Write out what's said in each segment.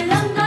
bailando.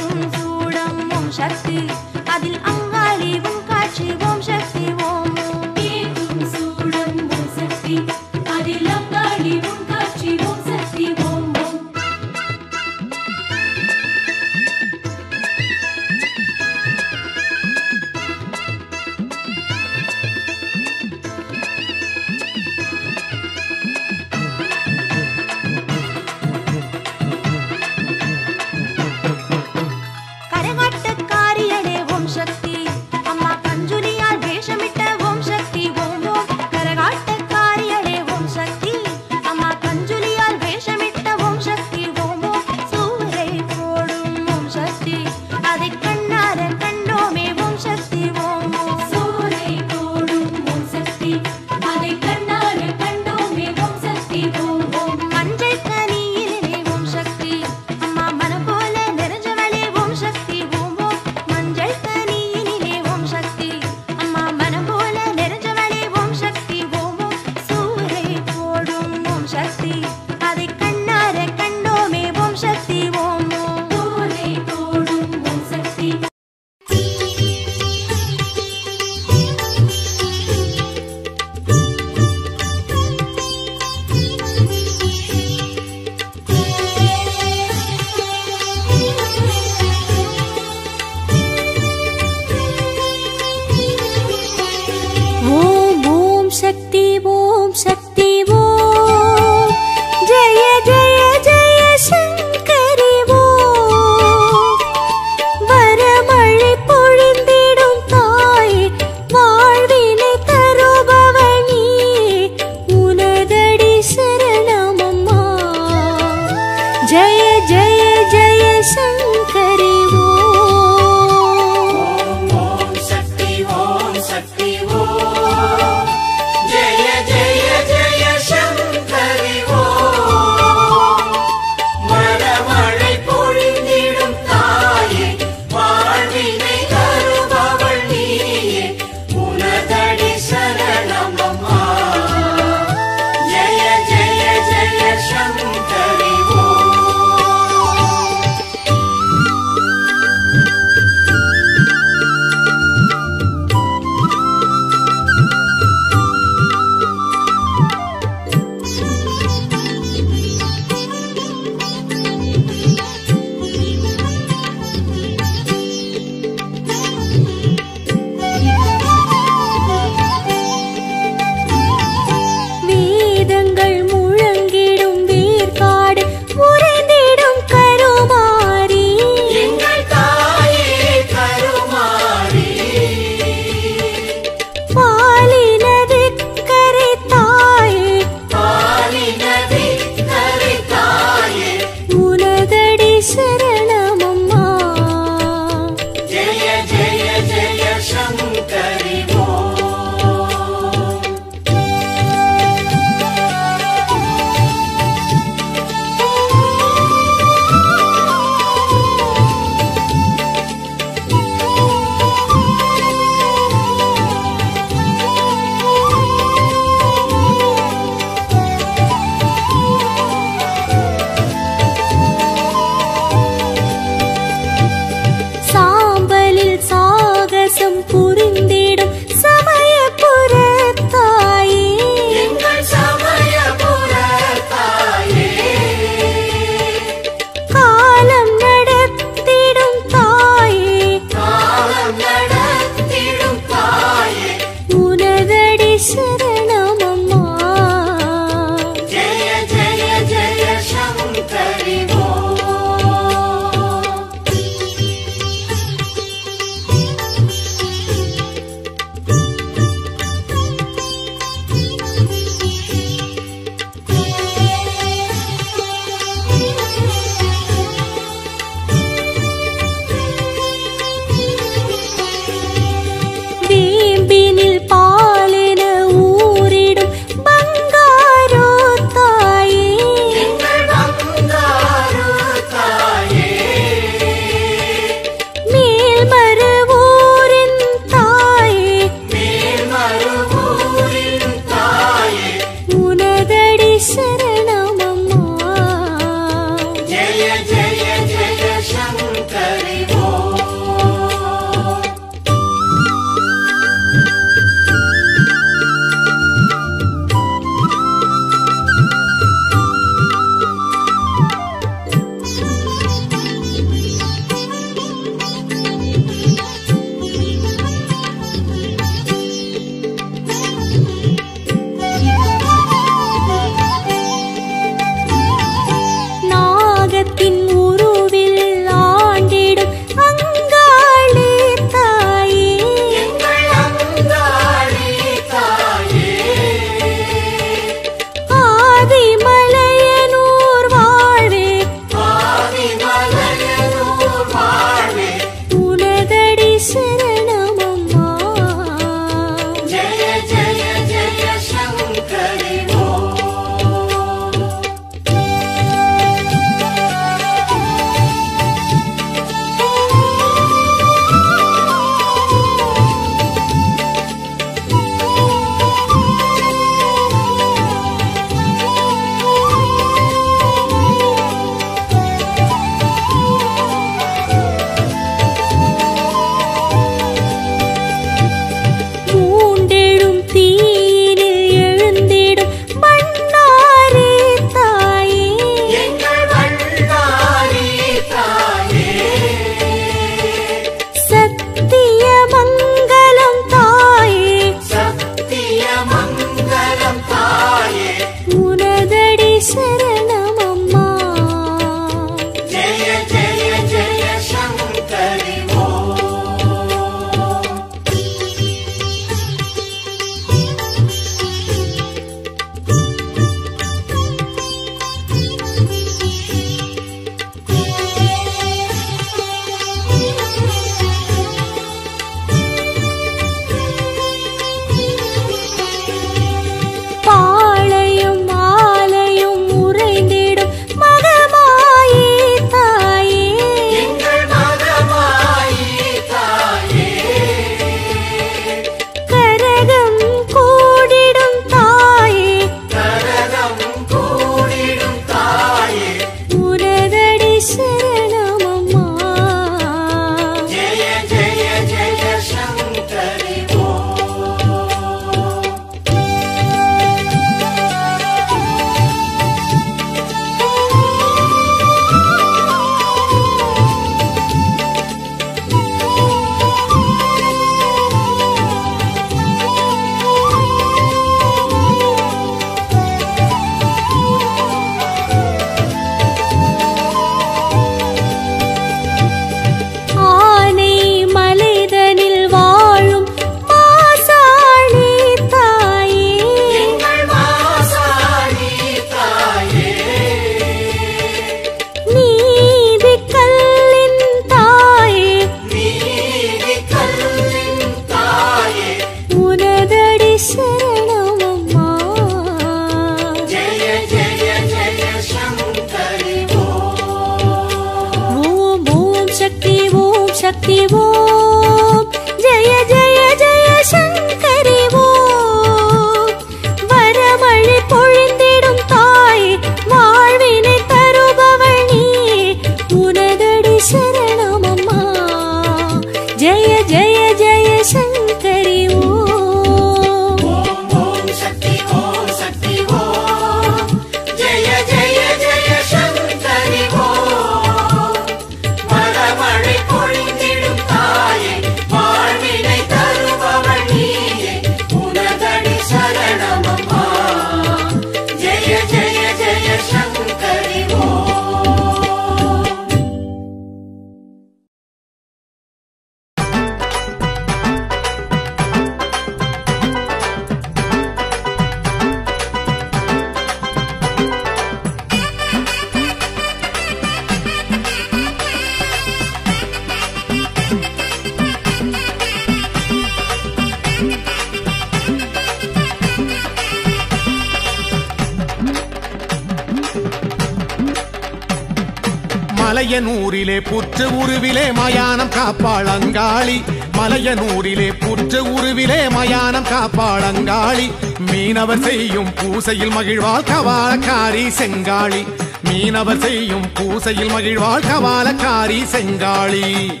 காப்பாளங்காளி மலையனூரிலே புற்ற உருவிலே மயானம் காப்பாளங்காளி. மீனவர் செய்யும் பூசையில் மகிழ்வாள் கவாலக்காரி செங்காளி. மீனவர் செய்யும் பூசையில் மகிழ்வாள் கவாலக்காரி செங்காளி.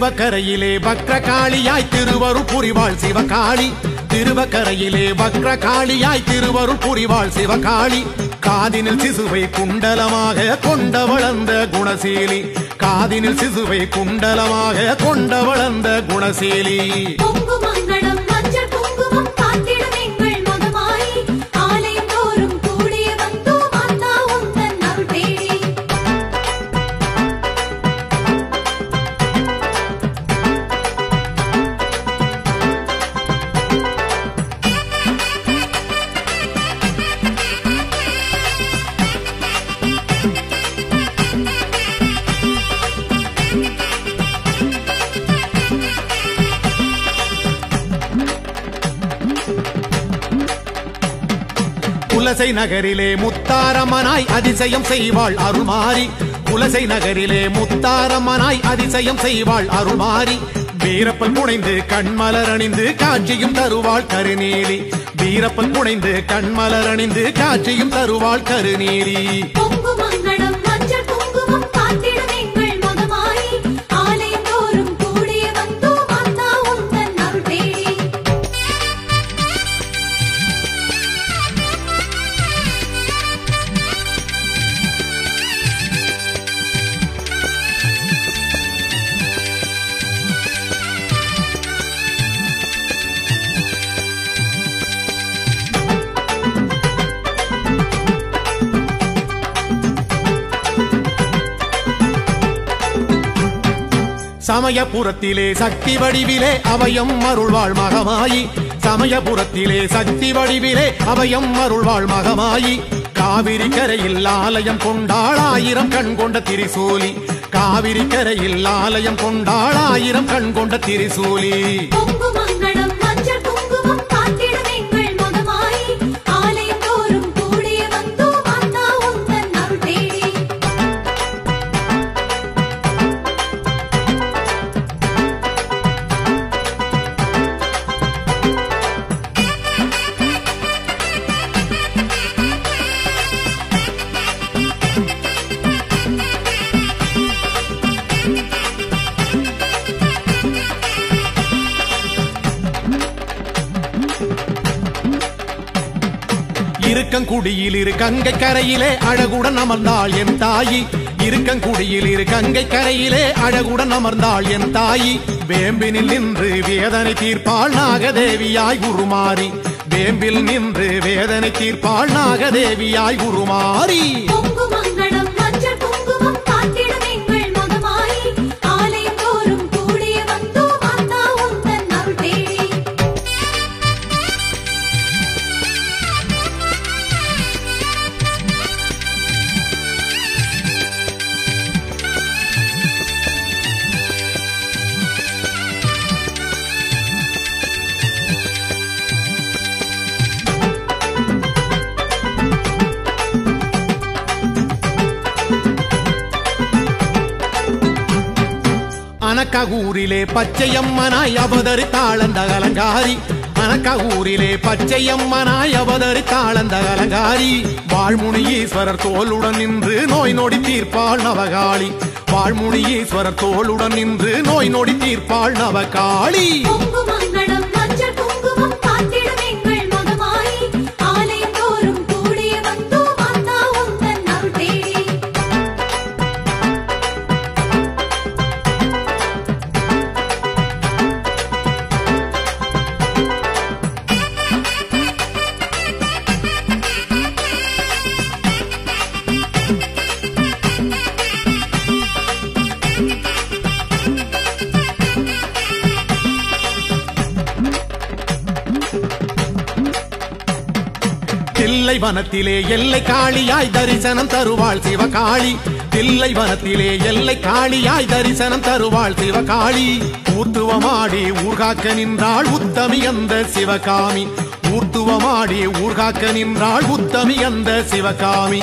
திருவக்கரையிலே வக்ரகாளியாய் திருவரு புரிவாள் சிவகாளி. திருவக்கரையிலே வக்ரகாளியாய் திருவருள் புரிவாள் சிவகாளி. காதினில் சிசுவை குண்டலமாக கொண்ட வளர்ந்த குணசீலி. காதினில் சிசுவை குண்டலமாக கொண்ட வளர்ந்த குணசீலி. புலசை நகரிலே முத்தாரம்மனாய் அதிசயம் செய்வாள் அருள்மாறி. புலசை நகரிலே முத்தாரம்மனாய் அதிசயம் செய்வாள் அருள்மாறி. வீரப்பன் புனைந்து கண்மலர் அணிந்து காட்சியும் தருவாள் கருநீலி. வீரப்பன் புனைந்து கண்மலர் அணிந்து காட்சியும் தருவாள் கருநீலி. சமயபுரத்திலே சக்தி வடிவிலே அவயம் அருள்வாள் மகமாயி சமயபுரத்திலே சக்தி வடிவிலே அவயம் அருள்வாள் மகமாயி காவிரி கரையில் ஆலயம் கொண்டாள் ஆயிரம் கண் கொண்ட திரிசூலி. காவிரி கரையில் ஆலயம் கொண்டாள் ஆயிரம் கண் கொண்ட திரிசூலி. குடியில் இரு கங்கை கரையிலே அழகுடன் அமர்ந்தாள் என் தாயி. இருக்கங்குடியில் இரு கங்கை கரையிலே அழகுடன் அமர்ந்தாள் என் தாயி. வேம்பினில் நின்று வேதனை தீர்ப்பாள் நாகதேவியாய் உருமாறி. வேம்பில் நின்று வேதனை தீர்ப்பாள் நாகதேவியாய் உருமாறி. அனக்கா ஊரிலே பச்சையம்மனாய் அவதரித்தாளந்த அலங்காரி அனக்கா ஊரிலே பச்சையம்மனாய் அவதரித்தாளந்த அலங்காரி வாழ்முனி ஈஸ்வரர் தோளுடன் நின்று நோய் நொடி தீர்ப்பாள் நவகாளி. வாழ்முனி ஈஸ்வரர் தோளுடன் நின்று நோய் நொடி தீர்ப்பாள் நவகாளி. வனத்திலே எல்லை காளியாய் தரிசனம் தருவாள் சிவகாளி. தில்லை வனத்திலே எல்லை காளியாய் தரிசனம் தருவாள் சிவகாளி. ஊர்த்துவமாடி ஊர்காக்க நின்றாள் உத்தமி அந்த சிவகாமி. ஊர்த்துவமாடி ஊர்காக்க நின்றாள் உத்தமி அந்த சிவகாமி.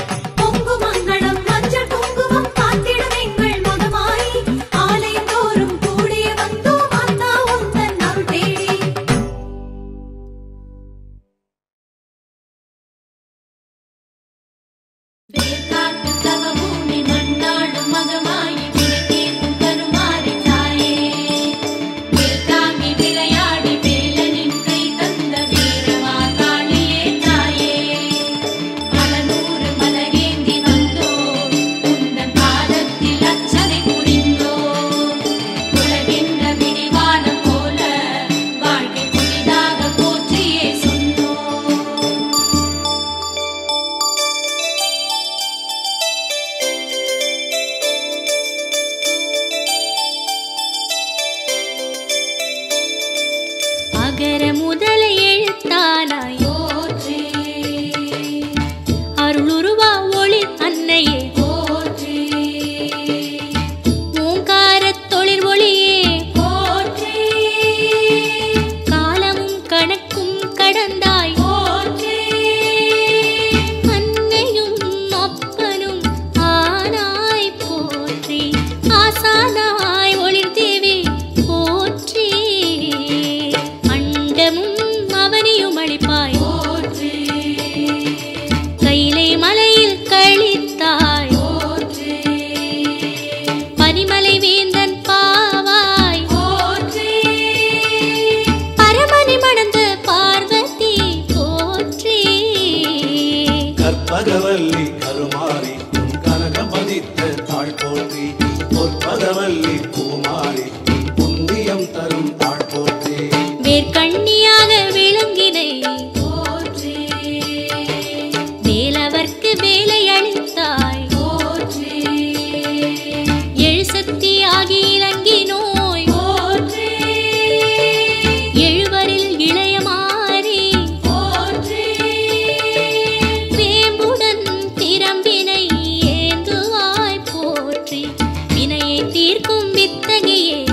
சேர்க்கும் வித்தகையே.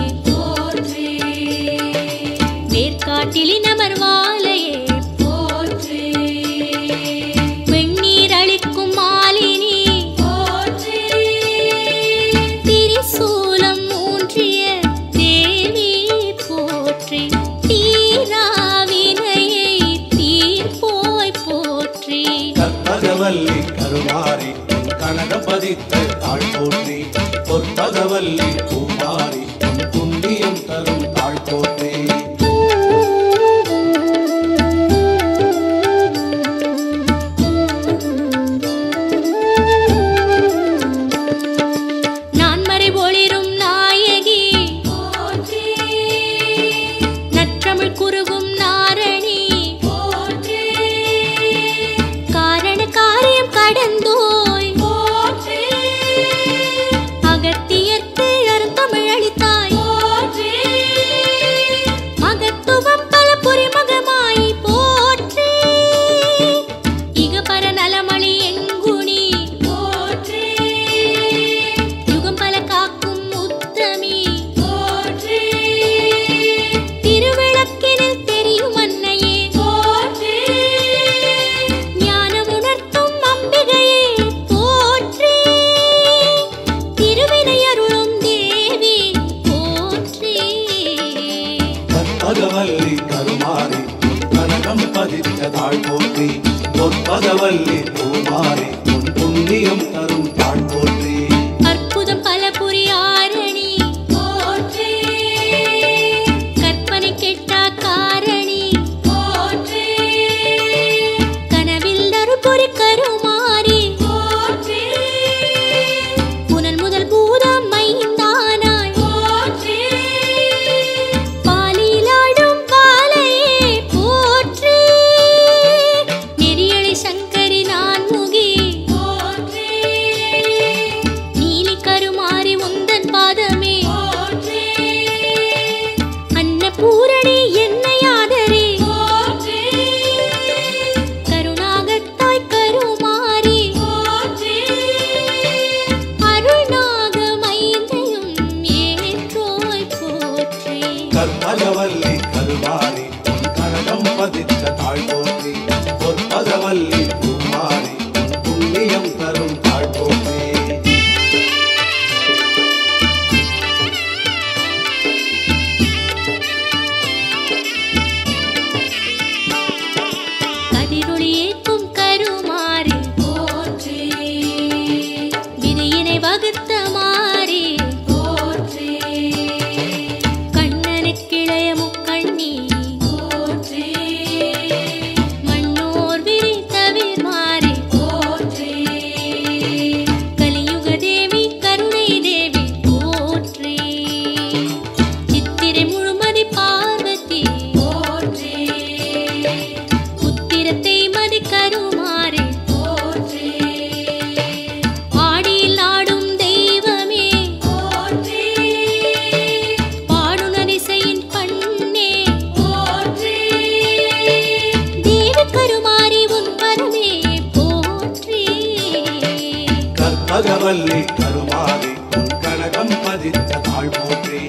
கற்பகவல்லி கருமாரி உன் கனகம் பதித்த தாழ் போற்றே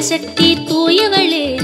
சக்தி தூயவளே.